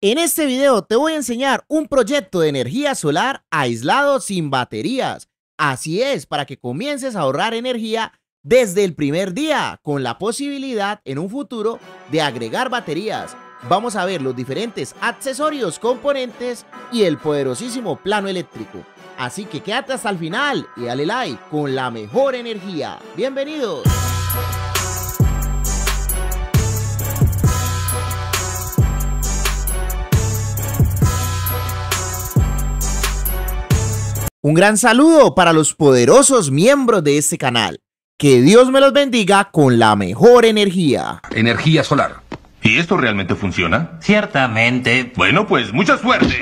En este video te voy a enseñar un proyecto de energía solar aislado sin baterías. Así es, para que comiences a ahorrar energía desde el primer día, con la posibilidad en un futuro de agregar baterías. Vamos a ver los diferentes accesorios, componentes y el poderosísimo plano eléctrico. Así que quédate hasta el final y dale like con la mejor energía. Bienvenidos. Un gran saludo para los poderosos miembros de este canal. Que Dios me los bendiga con la mejor energía. Energía solar. ¿Y esto realmente funciona? Ciertamente. Bueno, pues mucha suerte.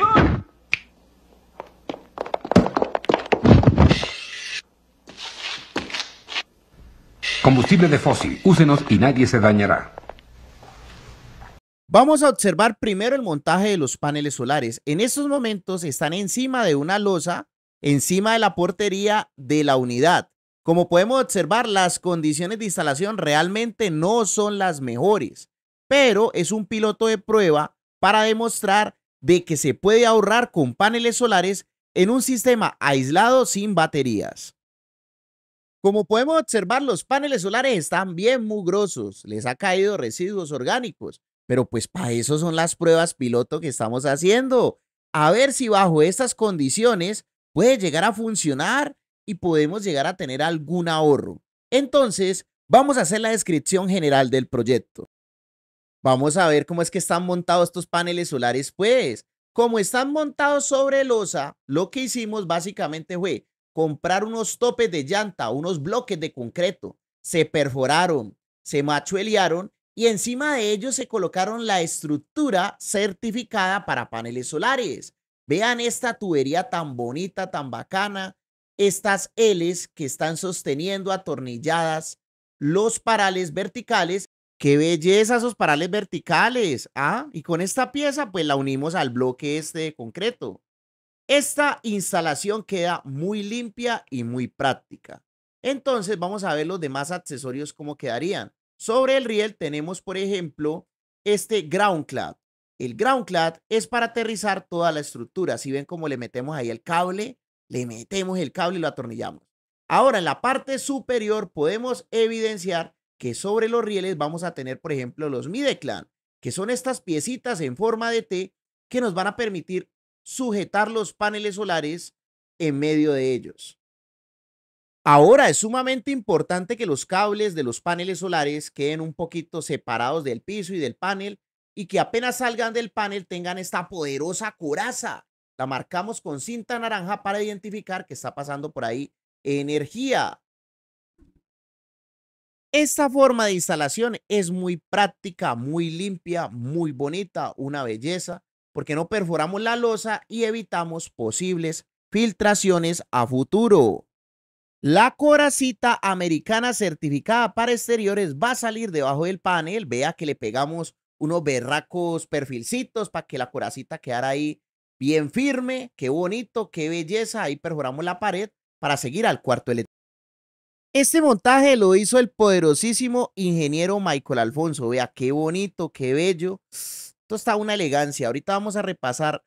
Combustible de fósil. Úsenos y nadie se dañará. Vamos a observar primero el montaje de los paneles solares. En estos momentos están encima de una losa, encima de la portería de la unidad. Como podemos observar, las condiciones de instalación realmente no son las mejores, pero es un piloto de prueba para demostrar de que se puede ahorrar con paneles solares en un sistema aislado sin baterías. Como podemos observar, los paneles solares están bien mugrosos, les ha caído residuos orgánicos, pero pues para eso son las pruebas piloto que estamos haciendo. A ver si bajo estas condiciones puede llegar a funcionar y podemos llegar a tener algún ahorro. Entonces, vamos a hacer la descripción general del proyecto. Vamos a ver cómo es que están montados estos paneles solares, pues. Como están montados sobre losa, lo que hicimos básicamente fue comprar unos topes de llanta, unos bloques de concreto, se perforaron, se machuelearon y encima de ellos se colocaron la estructura certificada para paneles solares. Vean esta tubería tan bonita, tan bacana, estas Ls que están sosteniendo atornilladas los parales verticales. ¡Qué belleza esos parales verticales! ¿Ah? Y con esta pieza pues la unimos al bloque este de concreto. Esta instalación queda muy limpia y muy práctica. Entonces vamos a ver los demás accesorios cómo quedarían. Sobre el riel tenemos, por ejemplo, este ground clad. El ground clad es para aterrizar toda la estructura. Si ven cómo le metemos ahí el cable, le metemos el cable y lo atornillamos. Ahora, en la parte superior podemos evidenciar que sobre los rieles vamos a tener, por ejemplo, los Mideclan, que son estas piecitas en forma de T que nos van a permitir sujetar los paneles solares en medio de ellos. Ahora es sumamente importante que los cables de los paneles solares queden un poquito separados del piso y del panel y que apenas salgan del panel tengan esta poderosa coraza. La marcamos con cinta naranja para identificar que está pasando por ahí energía. Esta forma de instalación es muy práctica, muy limpia, muy bonita, una belleza porque no perforamos la losa y evitamos posibles filtraciones a futuro. La coracita americana certificada para exteriores va a salir debajo del panel. Vea que le pegamos unos berracos perfilcitos para que la coracita quedara ahí bien firme. Qué bonito, qué belleza. Ahí perforamos la pared para seguir al cuarto eléctrico. Este montaje lo hizo el poderosísimo ingeniero Michael Alfonso. Vea qué bonito, qué bello. Esto está una elegancia. Ahorita vamos a repasar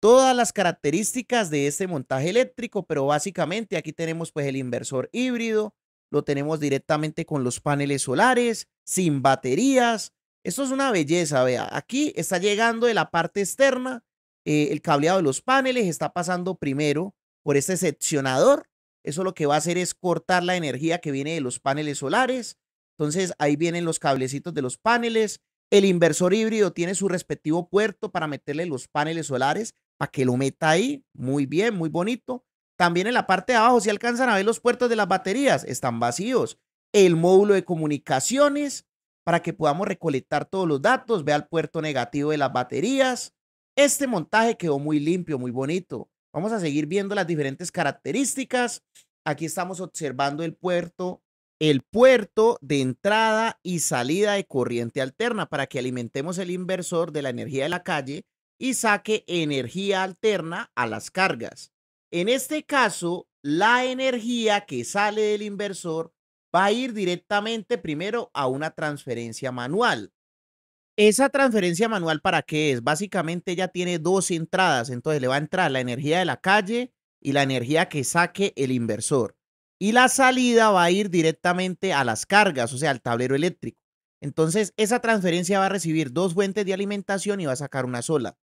todas las características de este montaje eléctrico, pero básicamente aquí tenemos pues el inversor híbrido, lo tenemos directamente con los paneles solares, sin baterías. Esto es una belleza, vea. Aquí está llegando de la parte externa eh, el cableado de los paneles, está pasando primero por este seccionador. Eso lo que va a hacer es cortar la energía que viene de los paneles solares. Entonces ahí vienen los cablecitos de los paneles. El inversor híbrido tiene su respectivo puerto para meterle los paneles solares para que lo meta ahí. Muy bien, muy bonito. También en la parte de abajo, si alcanzan a ver los puertos de las baterías, están vacíos. El módulo de comunicaciones para que podamos recolectar todos los datos. Vea el puerto negativo de las baterías. Este montaje quedó muy limpio, muy bonito. Vamos a seguir viendo las diferentes características. Aquí estamos observando el puerto el puerto de entrada y salida de corriente alterna para que alimentemos el inversor de la energía de la calle y saque energía alterna a las cargas. En este caso, la energía que sale del inversor va a ir directamente primero a una transferencia manual. Esa transferencia manual, ¿para qué es? Básicamente ya tiene dos entradas, entonces le va a entrar la energía de la calle y la energía que saque el inversor. Y la salida va a ir directamente a las cargas, o sea, al tablero eléctrico. Entonces, esa transferencia va a recibir dos fuentes de alimentación y va a sacar una sola.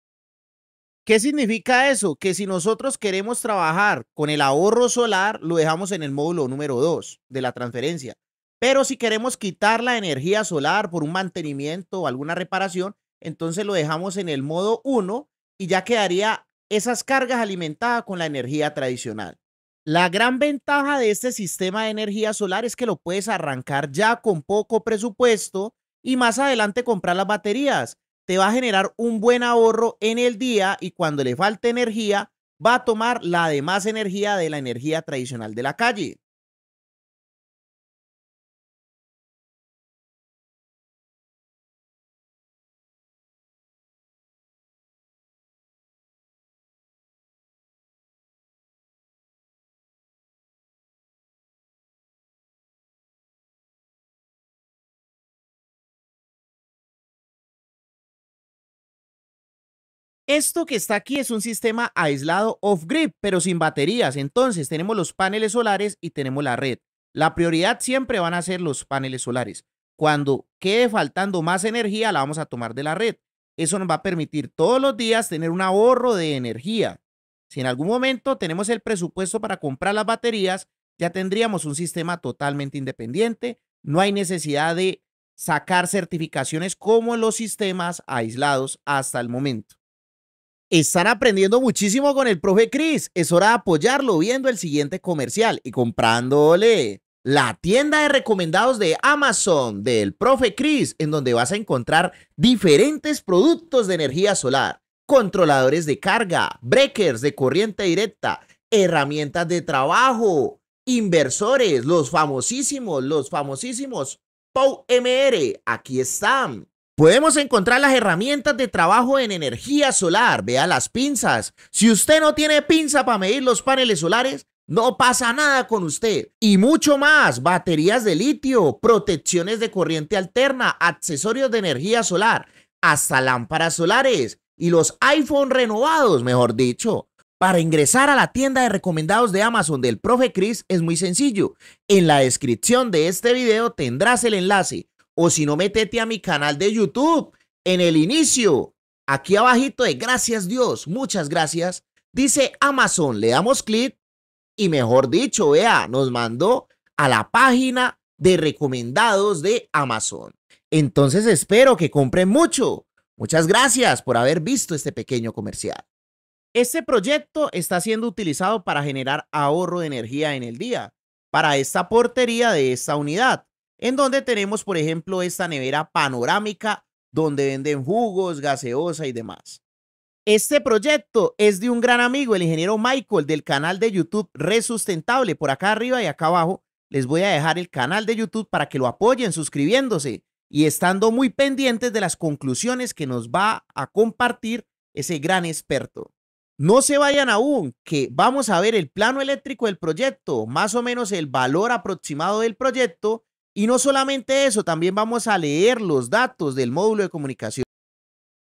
¿Qué significa eso? Que si nosotros queremos trabajar con el ahorro solar, lo dejamos en el módulo número 2 de la transferencia. Pero si queremos quitar la energía solar por un mantenimiento o alguna reparación, entonces lo dejamos en el modo 1 y ya quedaría esas cargas alimentadas con la energía tradicional. La gran ventaja de este sistema de energía solar es que lo puedes arrancar ya con poco presupuesto y más adelante comprar las baterías. Te va a generar un buen ahorro en el día y cuando le falte energía, va a tomar la demás energía de la energía tradicional de la calle. Esto que está aquí es un sistema aislado off-grid, pero sin baterías. Entonces tenemos los paneles solares y tenemos la red. La prioridad siempre van a ser los paneles solares. Cuando quede faltando más energía, la vamos a tomar de la red. Eso nos va a permitir todos los días tener un ahorro de energía. Si en algún momento tenemos el presupuesto para comprar las baterías, ya tendríamos un sistema totalmente independiente. No hay necesidad de sacar certificaciones como los sistemas aislados hasta el momento. Están aprendiendo muchísimo con el profe Chris. Es hora de apoyarlo viendo el siguiente comercial y comprándole la tienda de recomendados de Amazon del profe Chris, en donde vas a encontrar diferentes productos de energía solar, controladores de carga, breakers de corriente directa, herramientas de trabajo, inversores, los famosísimos, los famosísimos POW-MR. Aquí están. Podemos encontrar las herramientas de trabajo en energía solar. Vea las pinzas. Si usted no tiene pinza para medir los paneles solares, no pasa nada con usted. Y mucho más. Baterías de litio, protecciones de corriente alterna, accesorios de energía solar, hasta lámparas solares y los iPhone renovados, mejor dicho. Para ingresar a la tienda de recomendados de Amazon del profe Chris es muy sencillo. En la descripción de este video tendrás el enlace o si no, métete a mi canal de YouTube. En el inicio, aquí abajito de gracias Dios, muchas gracias, dice Amazon. Le damos clic y mejor dicho, vea, nos mandó a la página de recomendados de Amazon. Entonces espero que compren mucho. Muchas gracias por haber visto este pequeño comercial. Este proyecto está siendo utilizado para generar ahorro de energía en el día para esta portería de esta unidad en donde tenemos, por ejemplo, esta nevera panorámica donde venden jugos, gaseosa y demás. Este proyecto es de un gran amigo, el ingeniero Michael, del canal de YouTube Resustentable. Por acá arriba y acá abajo les voy a dejar el canal de YouTube para que lo apoyen suscribiéndose y estando muy pendientes de las conclusiones que nos va a compartir ese gran experto. No se vayan aún, que vamos a ver el plano eléctrico del proyecto, más o menos el valor aproximado del proyecto y no solamente eso, también vamos a leer los datos del módulo de comunicación.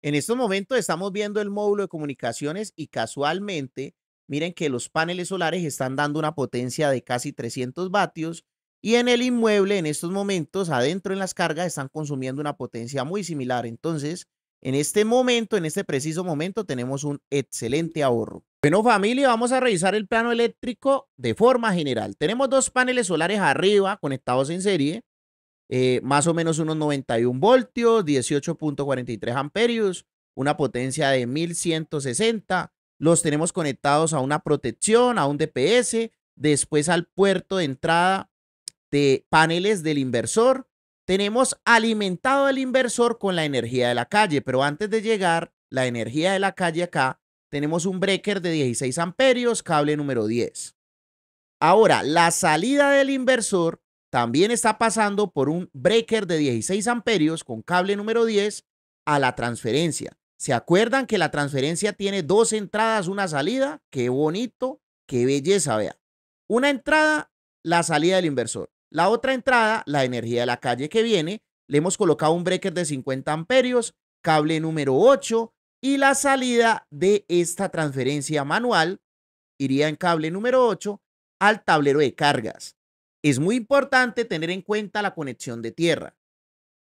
En estos momentos estamos viendo el módulo de comunicaciones y casualmente, miren que los paneles solares están dando una potencia de casi 300 vatios y en el inmueble en estos momentos, adentro en las cargas, están consumiendo una potencia muy similar. Entonces, en este momento, en este preciso momento, tenemos un excelente ahorro. Bueno, familia, vamos a revisar el plano eléctrico de forma general. Tenemos dos paneles solares arriba conectados en serie, eh, más o menos unos 91 voltios, 18.43 amperios, una potencia de 1160. Los tenemos conectados a una protección, a un DPS, después al puerto de entrada de paneles del inversor. Tenemos alimentado el inversor con la energía de la calle, pero antes de llegar la energía de la calle acá, tenemos un breaker de 16 amperios, cable número 10. Ahora, la salida del inversor también está pasando por un breaker de 16 amperios con cable número 10 a la transferencia. ¿Se acuerdan que la transferencia tiene dos entradas, una salida? Qué bonito, qué belleza, vea. Una entrada, la salida del inversor. La otra entrada, la energía de la calle que viene. Le hemos colocado un breaker de 50 amperios cable número 8 y la salida de esta transferencia manual iría en cable número 8 al tablero de cargas. Es muy importante tener en cuenta la conexión de tierra.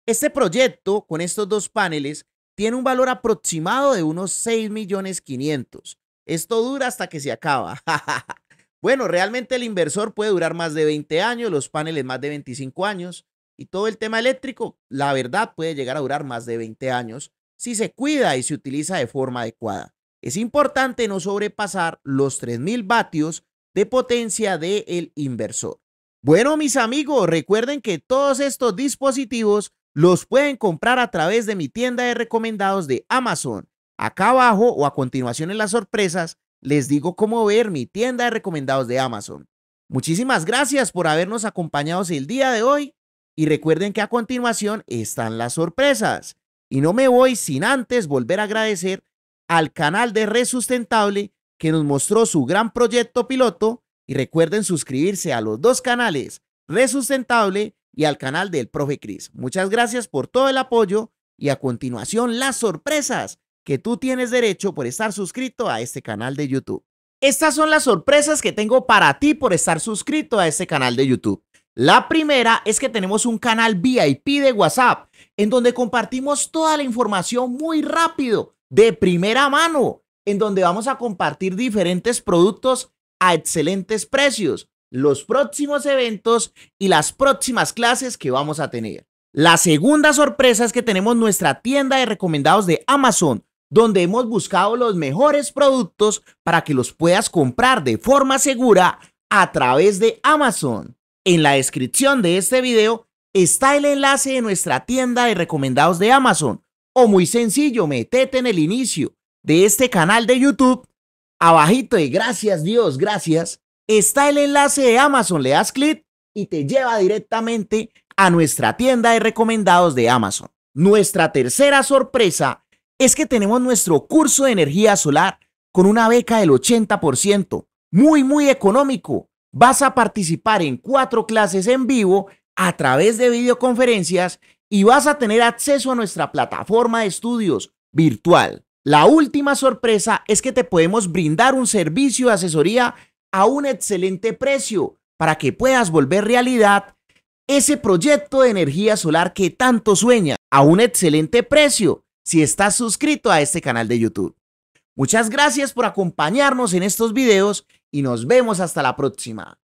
Este proyecto con estos dos paneles tiene un valor aproximado de unos 6 millones 500. Esto dura hasta que se acaba. bueno, realmente el inversor puede durar más de 20 años, los paneles más de 25 años y todo el tema eléctrico, la verdad, puede llegar a durar más de 20 años si se cuida y se utiliza de forma adecuada. Es importante no sobrepasar los 3000 vatios de potencia del inversor. Bueno, mis amigos, recuerden que todos estos dispositivos los pueden comprar a través de mi tienda de recomendados de Amazon. Acá abajo o a continuación en las sorpresas les digo cómo ver mi tienda de recomendados de Amazon. Muchísimas gracias por habernos acompañado el día de hoy y recuerden que a continuación están las sorpresas. Y no me voy sin antes volver a agradecer al canal de Red Sustentable que nos mostró su gran proyecto piloto y recuerden suscribirse a los dos canales, Red Sustentable y al canal del Profe Cris. Muchas gracias por todo el apoyo y a continuación las sorpresas que tú tienes derecho por estar suscrito a este canal de YouTube. Estas son las sorpresas que tengo para ti por estar suscrito a este canal de YouTube. La primera es que tenemos un canal VIP de WhatsApp en donde compartimos toda la información muy rápido, de primera mano, en donde vamos a compartir diferentes productos a excelentes precios, los próximos eventos y las próximas clases que vamos a tener. La segunda sorpresa es que tenemos nuestra tienda de recomendados de Amazon, donde hemos buscado los mejores productos para que los puedas comprar de forma segura a través de Amazon. En la descripción de este video está el enlace de nuestra tienda de recomendados de Amazon. O muy sencillo, metete en el inicio de este canal de YouTube. Abajito de gracias Dios, gracias está el enlace de Amazon, le das clic y te lleva directamente a nuestra tienda de recomendados de Amazon. Nuestra tercera sorpresa es que tenemos nuestro curso de energía solar con una beca del 80%, muy, muy económico. Vas a participar en cuatro clases en vivo a través de videoconferencias y vas a tener acceso a nuestra plataforma de estudios virtual. La última sorpresa es que te podemos brindar un servicio de asesoría a un excelente precio para que puedas volver realidad ese proyecto de energía solar que tanto sueña a un excelente precio si estás suscrito a este canal de YouTube. Muchas gracias por acompañarnos en estos videos y nos vemos hasta la próxima.